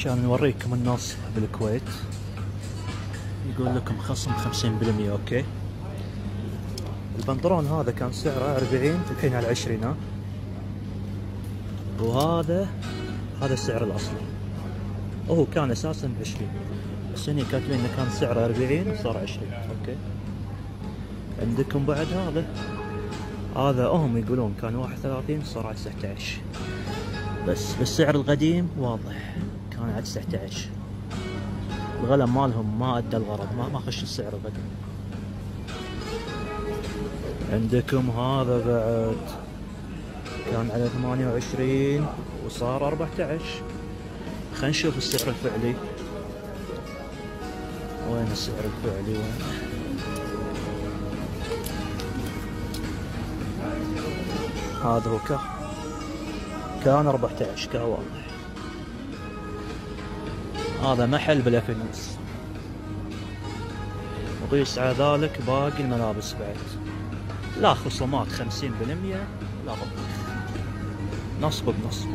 عشان نوريكم الناس بالكويت. يقول لكم خصم 50% أوكي. البنطلون هذا كان سعره 40 الحين على 20 ها. وهذا هذا السعر الأصلي. وهو كان أساسا ب 20 بس هني كاتبين إنه كان سعره 40 صار 20 أوكي. عندكم بعد هذا؟ هذا هم يقولون كان 31 صار على 19 بس بالسعر القديم واضح. كان على 19 الغلا مالهم ما أدى الغرض ما ما خش السعر القديم عندكم هذا بعد. كان على 28 وصار 14 خلينا نشوف السعر الفعلي. وين السعر الفعلي؟ وين؟ هذا هو كا. كان 14 كا واضح. هذا محل بلا فلوس وقيس على ذلك باقي الملابس بعد. لا خصومات 50% لا بطيخ نصب بنصب.